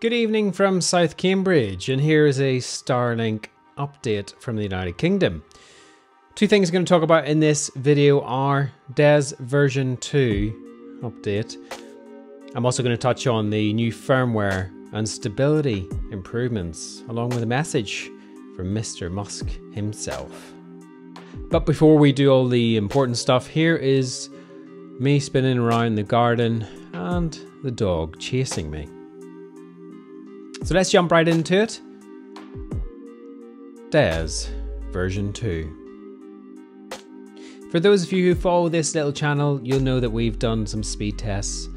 Good evening from South Cambridge, and here is a Starlink update from the United Kingdom. Two things I'm going to talk about in this video are Dez version 2 update. I'm also going to touch on the new firmware and stability improvements, along with a message from Mr. Musk himself. But before we do all the important stuff, here is me spinning around the garden and the dog chasing me. So let's jump right into it. Dez version 2. For those of you who follow this little channel, you'll know that we've done some speed tests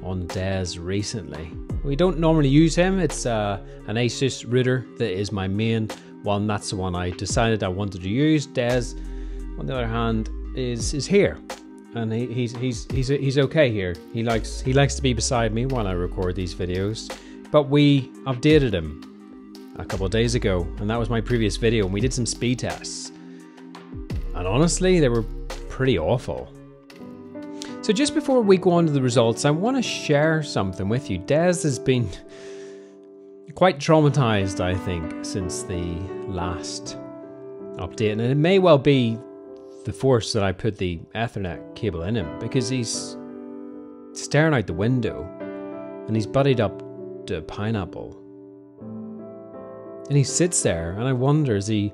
on Dez recently. We don't normally use him, it's uh, an Asus router that is my main one. That's the one I decided I wanted to use. Dez, on the other hand, is is here. And he, he's he's he's he's okay here. He likes he likes to be beside me while I record these videos. But we updated him a couple of days ago, and that was my previous video, and we did some speed tests. And honestly, they were pretty awful. So just before we go on to the results, I want to share something with you. Dez has been quite traumatized, I think, since the last update, and it may well be the force that I put the Ethernet cable in him because he's staring out the window and he's buddied up a pineapple. And he sits there, and I wonder is he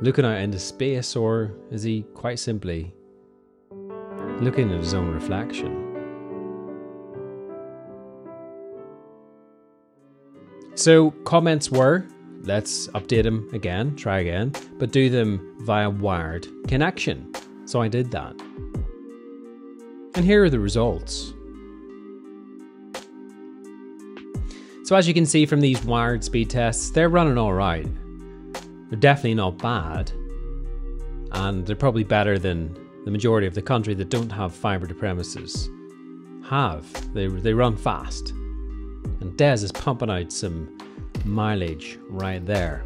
looking out into space or is he quite simply looking at his own reflection? So, comments were let's update him again, try again, but do them via wired connection. So I did that. And here are the results. So as you can see from these wired speed tests, they're running alright. They're definitely not bad. And they're probably better than the majority of the country that don't have fibre to premises have. They, they run fast. And Dez is pumping out some mileage right there.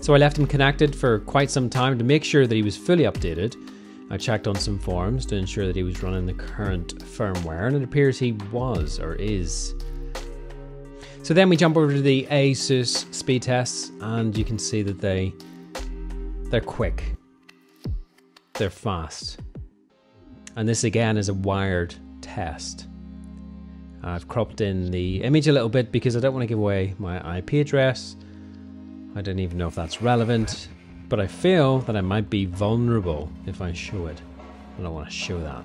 So I left him connected for quite some time to make sure that he was fully updated. I checked on some forums to ensure that he was running the current firmware, and it appears he was or is. So then we jump over to the ASUS speed tests, and you can see that they they're quick, they're fast, and this again is a wired test. I've cropped in the image a little bit because I don't want to give away my IP address. I don't even know if that's relevant, but I feel that I might be vulnerable if I show it. I don't want to show that.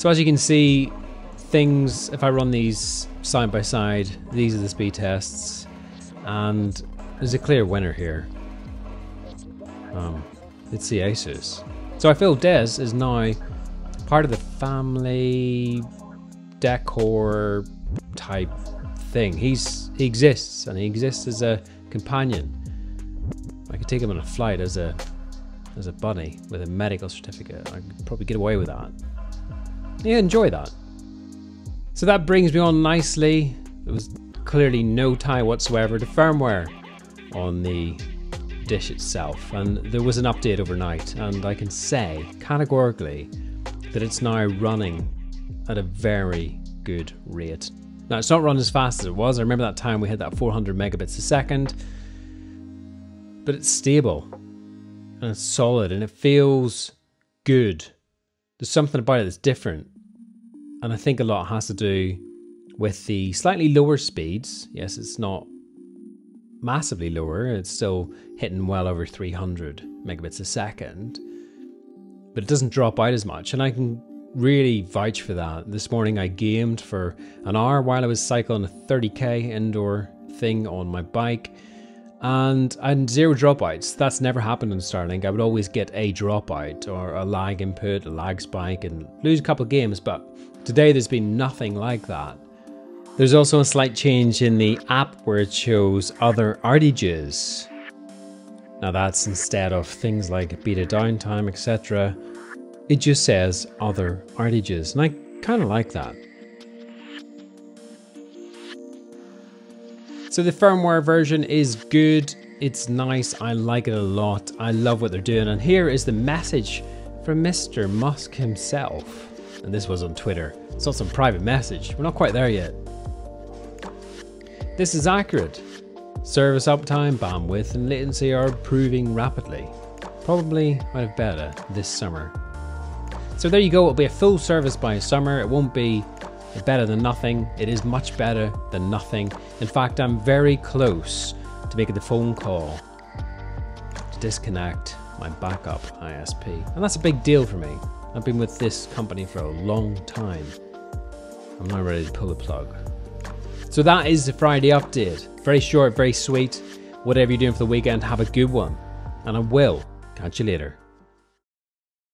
So as you can see, things, if I run these side by side, these are the speed tests, and there's a clear winner here. Um, it's the Asus. So I feel Dez is now part of the family decor type thing. He's he exists and he exists as a companion. I could take him on a flight as a as a bunny with a medical certificate. I could probably get away with that. Yeah, enjoy that. So that brings me on nicely. There was clearly no tie whatsoever to firmware on the dish itself, and there was an update overnight, and I can say categorically that it's now running at a very good rate. Now, it's not running as fast as it was. I remember that time we had that 400 megabits a second, but it's stable and it's solid and it feels good. There's something about it that's different. And I think a lot has to do with the slightly lower speeds. Yes, it's not massively lower, it's still hitting well over 300 megabits a second, but it doesn't drop out as much. And I can really vouch for that. This morning I gamed for an hour while I was cycling a 30k indoor thing on my bike and had zero dropouts. That's never happened in Starlink. I would always get a dropout or a lag input, a lag spike, and lose a couple of games, but today there's been nothing like that. There's also a slight change in the app where it shows other outages. Now that's instead of things like beta downtime, etc. It just says other outages, and I kind of like that. So the firmware version is good. It's nice. I like it a lot. I love what they're doing. And here is the message from Mr. Musk himself. And this was on Twitter. It's not some private message. We're not quite there yet. This is accurate. Service uptime, bandwidth, and latency are improving rapidly. Probably might have better this summer. So there you go, it'll be a full service by summer. It won't be better than nothing. It is much better than nothing. In fact, I'm very close to making the phone call to disconnect my backup ISP. And that's a big deal for me. I've been with this company for a long time. I'm now ready to pull the plug. So that is the Friday update. Very short, very sweet. Whatever you're doing for the weekend, have a good one. And I will catch you later.